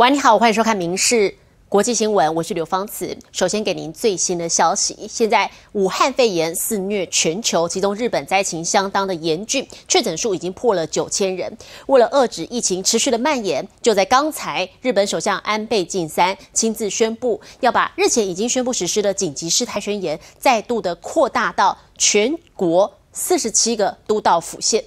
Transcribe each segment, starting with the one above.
喂，你好，欢迎收看《民事国际新闻》，我是刘芳慈。首先给您最新的消息，现在武汉肺炎肆虐全球，其中日本灾情相当的严峻，确诊数已经破了九千人。为了遏止疫情持续的蔓延，就在刚才，日本首相安倍晋三亲自宣布，要把日前已经宣布实施的紧急事态宣言，再度的扩大到全国四十七个都道府县。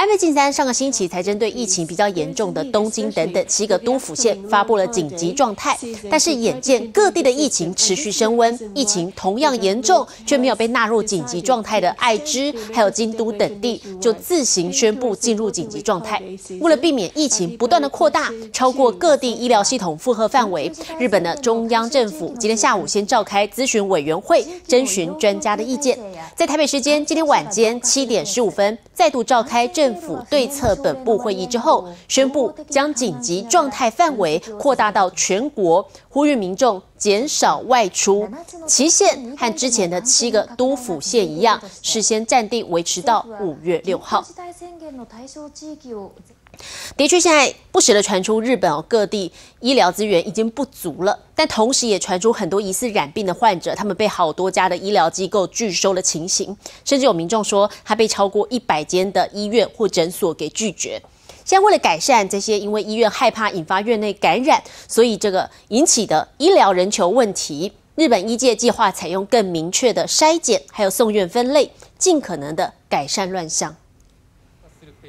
安倍晋三上个星期才针对疫情比较严重的东京等等七个都府县发布了紧急状态，但是眼见各地的疫情持续升温，疫情同样严重却没有被纳入紧急状态的爱知还有京都等地就自行宣布进入紧急状态。为了避免疫情不断的扩大，超过各地医疗系统负荷范围，日本的中央政府今天下午先召开咨询委员会，征询专家的意见。在台北时间今天晚间七点十五分，再度召开政政府对策本部会议之后，宣布将紧急状态范围扩大到全国，呼吁民众减少外出。期限和之前的七个都府县一样，事先暂定维持到五月六号。的确，现在不时的传出日本各地医疗资源已经不足了，但同时也传出很多疑似染病的患者，他们被好多家的医疗机构拒收的情形，甚至有民众说他被超过一百间的医院或诊所给拒绝。现在为了改善这些因为医院害怕引发院内感染，所以这个引起的医疗人球问题，日本医界计划采用更明确的筛检，还有送院分类，尽可能的改善乱象。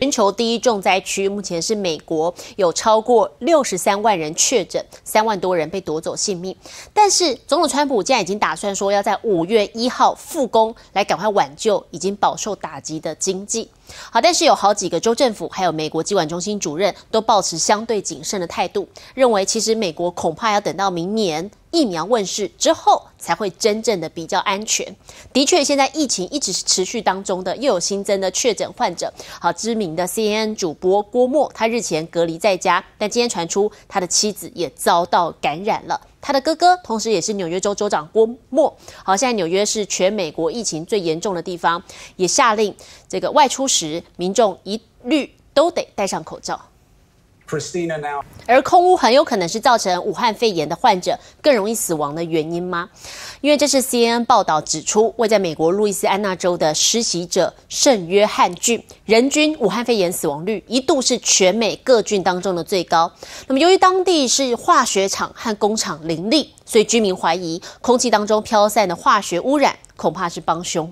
全球第一重灾区目前是美国，有超过六十三万人确诊，三万多人被夺走性命。但是总统川普现在已经打算说要在五月一号复工，来赶快挽救已经饱受打击的经济。好，但是有好几个州政府还有美国疾管中心主任都保持相对谨慎的态度，认为其实美国恐怕要等到明年。疫苗问世之后，才会真正的比较安全。的确，现在疫情一直是持续当中的，又有新增的确诊患者。好，知名的 CNN 主播郭沫，他日前隔离在家，但今天传出他的妻子也遭到感染了。他的哥哥，同时也是纽约州州长郭沫。好，现在纽约是全美国疫情最严重的地方，也下令这个外出时民众一律都得戴上口罩。而空屋很有可能是造成武汉肺炎的患者更容易死亡的原因吗？因为这是 CNN 报道指出，位在美国路易斯安那州的施习者圣约翰郡，人均武汉肺炎死亡率一度是全美各郡当中的最高。那么由于当地是化学厂和工厂林立，所以居民怀疑空气当中飘散的化学污染恐怕是帮凶。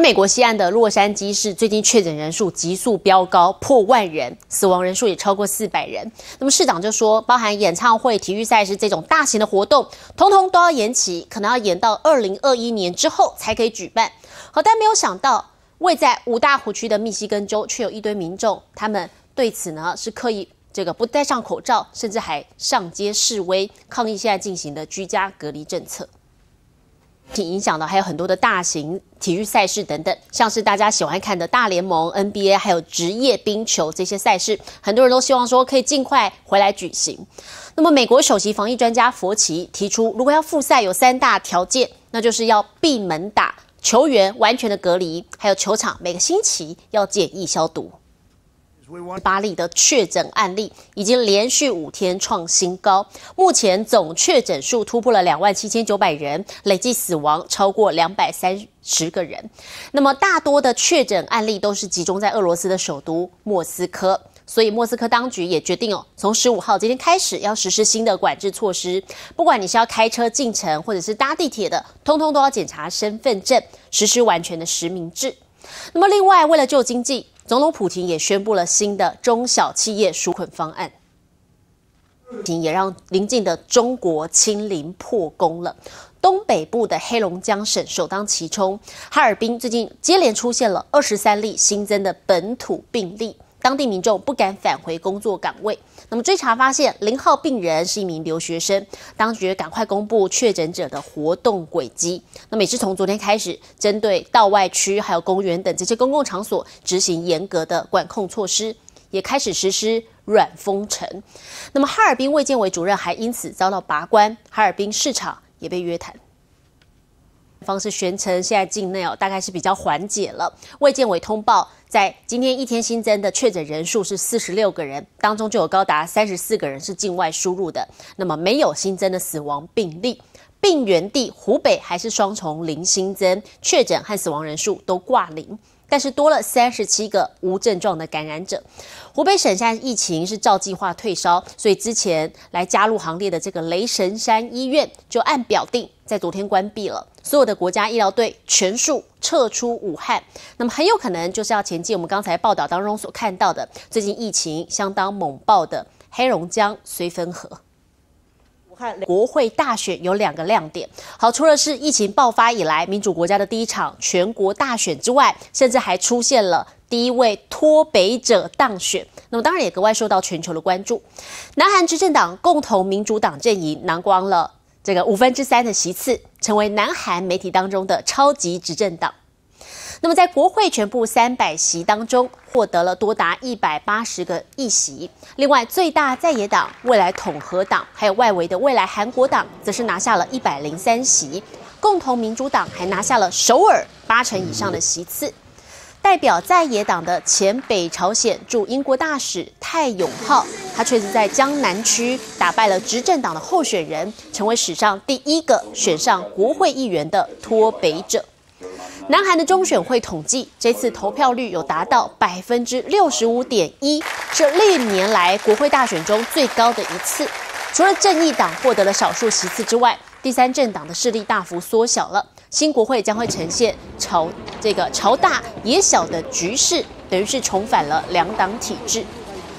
美国西岸的洛杉矶市最近确诊人数急速飙高，破万人，死亡人数也超过四百人。那么市长就说，包含演唱会、体育赛事这种大型的活动，通通都要延期，可能要延到二零二一年之后才可以举办。好，但没有想到，位在五大湖区的密西根州，却有一堆民众，他们对此呢是刻意这个不戴上口罩，甚至还上街示威抗议现在进行的居家隔离政策。挺影响的还有很多的大型体育赛事等等，像是大家喜欢看的大联盟 NBA，还有职业冰球这些赛事，很多人都希望说可以尽快回来举行。那么，美国首席防疫专家佛奇提出，如果要复赛，有三大条件，那就是要闭门打，球员完全的隔离，还有球场每个星期要检疫消毒。巴黎的确诊案例已经连续五天创新高，目前总确诊数突破了两万七千九百人，累计死亡超过两百三十个人。那么大多的确诊案例都是集中在俄罗斯的首都莫斯科，所以莫斯科当局也决定哦，从十五号今天开始要实施新的管制措施，不管你是要开车进城或者是搭地铁的，通通都要检查身份证，实施完全的实名制。那么另外，为了救经济。总统普京也宣布了新的中小企业纾困方案，也让邻近的中国清零破功了。东北部的黑龙江省首当其冲，哈尔滨最近接连出现了二十三例新增的本土病例。当地民众不敢返回工作岗位。那么追查发现，零号病人是一名留学生。当局赶快公布确诊者的活动轨迹。那么也是从昨天开始，针对道外区、还有公园等这些公共场所执行严格的管控措施，也开始实施软封城。那么哈尔滨卫健委主任还因此遭到拔关，哈尔滨市场也被约谈。方式宣称，现在境内哦大概是比较缓解了。卫健委通报，在今天一天新增的确诊人数是四十六个人，当中就有高达三十四个人是境外输入的，那么没有新增的死亡病例。病原地湖北还是双重零新增，确诊和死亡人数都挂零。但是多了三十七个无症状的感染者。湖北省现在疫情是照计划退烧，所以之前来加入行列的这个雷神山医院就按表定在昨天关闭了，所有的国家医疗队全数撤出武汉。那么很有可能就是要前进我们刚才报道当中所看到的最近疫情相当猛爆的黑龙江绥芬河。国会大选有两个亮点，好，除了是疫情爆发以来民主国家的第一场全国大选之外，甚至还出现了第一位脱北者当选，那么当然也格外受到全球的关注。南韩执政党共同民主党阵营拿光了这个五分之三的席次，成为南韩媒体当中的超级执政党。那么，在国会全部三百席当中，获得了多达一百八十个议席。另外，最大在野党未来统合党，还有外围的未来韩国党，则是拿下了一百零三席。共同民主党还拿下了首尔八成以上的席次。代表在野党的前北朝鲜驻英国大使泰永浩，他却是在江南区打败了执政党的候选人，成为史上第一个选上国会议员的脱北者。南韩的中选会统计，这次投票率有达到百分之六十五点一，是历年来国会大选中最高的一次。除了正义党获得了少数席次之外，第三政党的势力大幅缩小了。新国会将会呈现朝这个朝大也小的局势，等于是重返了两党体制。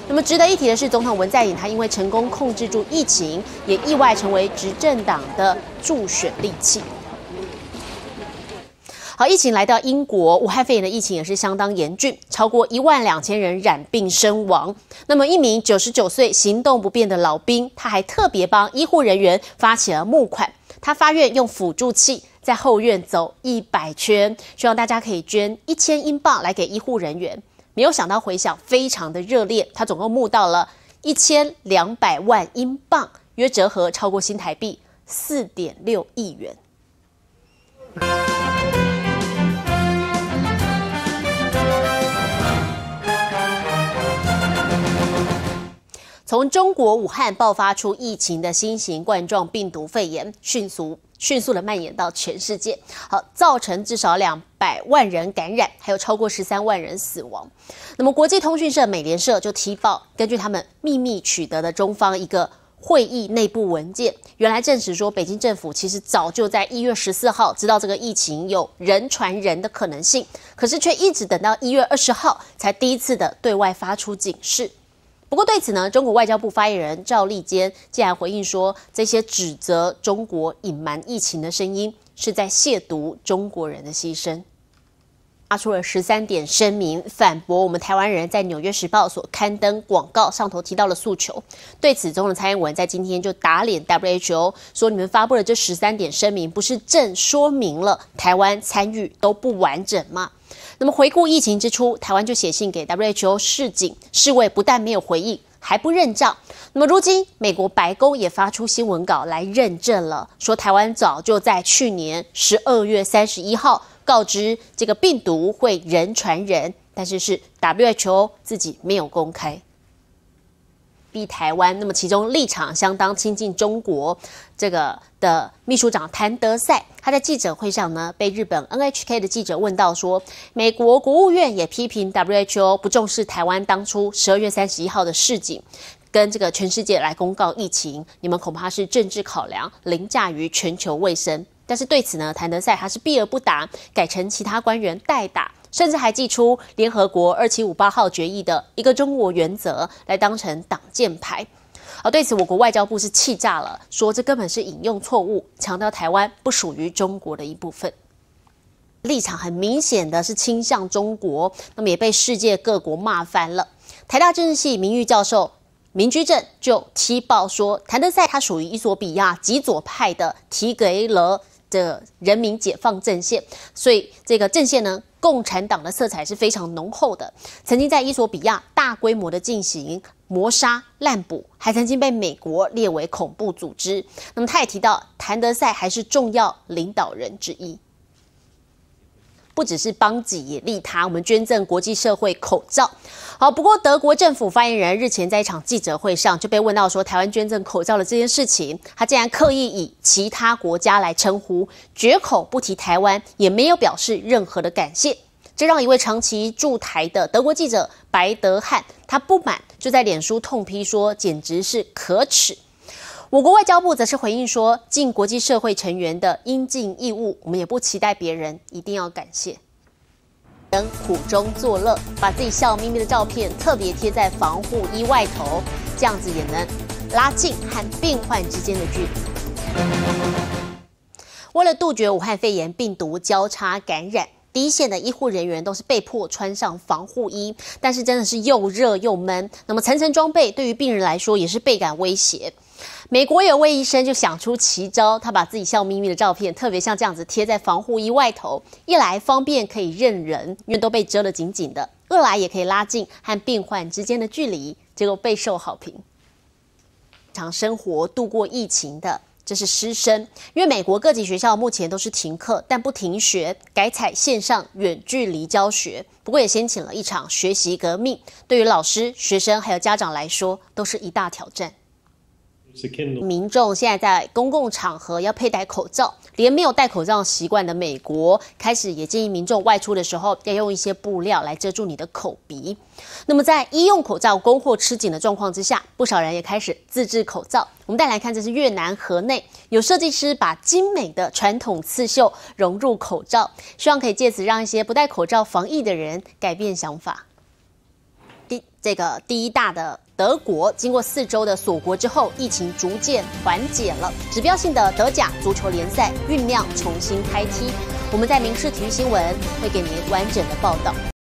那么值得一提的是，总统文在寅他因为成功控制住疫情，也意外成为执政党的助选利器。好，疫情来到英国，武汉肺炎的疫情也是相当严峻，超过一万两千人染病身亡。那么，一名九十九岁行动不便的老兵，他还特别帮医护人员发起了募款。他发愿用辅助器在后院走一百圈，希望大家可以捐一千英镑来给医护人员。没有想到回响非常的热烈，他总共募到了一千两百万英镑，约折合超过新台币四点六亿元。从中国武汉爆发出疫情的新型冠状病毒肺炎，迅速迅速的蔓延到全世界，好，造成至少两百万人感染，还有超过十三万人死亡。那么，国际通讯社美联社就提报，根据他们秘密取得的中方一个会议内部文件，原来证实说，北京政府其实早就在一月十四号知道这个疫情有人传人的可能性，可是却一直等到一月二十号才第一次的对外发出警示。不过对此呢，中国外交部发言人赵立坚竟然回应说，这些指责中国隐瞒疫情的声音是在亵渎中国人的牺牲，发出了十三点声明，反驳我们台湾人在《纽约时报》所刊登广告上头提到的诉求。对此，总统蔡英文在今天就打脸 WHO，说你们发布了这十三点声明，不是正说明了台湾参与都不完整吗？那么回顾疫情之初，台湾就写信给 WHO 示警，世卫不但没有回应，还不认账。那么如今，美国白宫也发出新闻稿来认证了，说台湾早就在去年十二月三十一号告知这个病毒会人传人，但是是 WHO 自己没有公开。逼台湾，那么其中立场相当亲近中国，这个的秘书长谭德赛，他在记者会上呢，被日本 NHK 的记者问到说，美国国务院也批评 WHO 不重视台湾当初十二月三十一号的示警，跟这个全世界来公告疫情，你们恐怕是政治考量凌驾于全球卫生。但是对此呢，谭德赛他是避而不答，改成其他官员代打。甚至还寄出联合国二七五八号决议的一个中国原则来当成挡箭牌，而对此我国外交部是气炸了，说这根本是引用错误，强调台湾不属于中国的一部分，立场很明显的是倾向中国，那么也被世界各国骂翻了。台大政治系名誉教授明居正就踢爆说，谭德赛他属于伊索比亚极左派的提格勒的人民解放阵线，所以这个阵线呢。共产党的色彩是非常浓厚的，曾经在伊索比亚大规模的进行谋杀滥捕，还曾经被美国列为恐怖组织。那么他也提到，谭德赛还是重要领导人之一。不只是帮己也利他，我们捐赠国际社会口罩。好，不过德国政府发言人日前在一场记者会上就被问到说台湾捐赠口罩的这件事情，他竟然刻意以其他国家来称呼，绝口不提台湾，也没有表示任何的感谢。这让一位长期驻台的德国记者白德汉他不满，就在脸书痛批说，简直是可耻。我国外交部则是回应说，尽国际社会成员的应尽义务，我们也不期待别人一定要感谢。人苦中作乐，把自己笑眯眯的照片特别贴在防护衣外头，这样子也能拉近和病患之间的距离。为了杜绝武汉肺炎病毒交叉感染。第一线的医护人员都是被迫穿上防护衣，但是真的是又热又闷。那么层层装备对于病人来说也是倍感威胁。美国有位医生就想出奇招，他把自己笑眯眯的照片，特别像这样子贴在防护衣外头，一来方便可以认人，因为都被遮得紧紧的；二来也可以拉近和病患之间的距离，结果备受好评。常生活度过疫情的。这是师生，因为美国各级学校目前都是停课，但不停学，改采线上远距离教学。不过也掀起了一场学习革命，对于老师、学生还有家长来说，都是一大挑战。民众现在在公共场合要佩戴口罩，连没有戴口罩习惯的美国，开始也建议民众外出的时候要用一些布料来遮住你的口鼻。那么在医用口罩供货吃紧的状况之下，不少人也开始自制口罩。我们再来看，这是越南河内有设计师把精美的传统刺绣融入口罩，希望可以借此让一些不戴口罩防疫的人改变想法。这个第一大的。德国经过四周的锁国之后，疫情逐渐缓解了。指标性的德甲足球联赛酝酿重新开踢。我们在民事体育新闻会给您完整的报道。